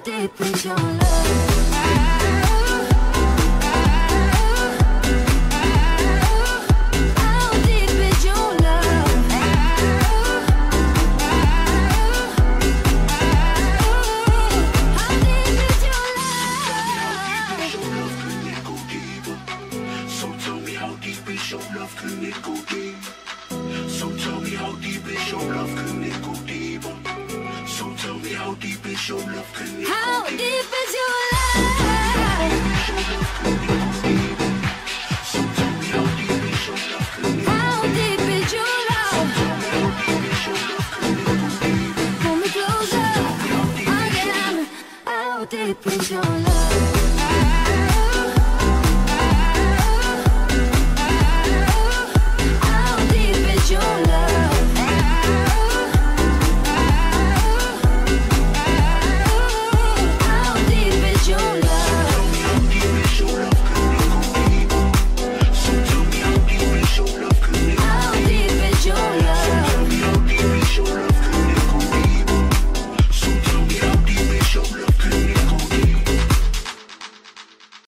deep is your love? How deep is your love? How deep is your love? So tell me how deep is your love, can how deep is your love? How deep is your love? How deep is your love? Pull me closer again. How deep is your love?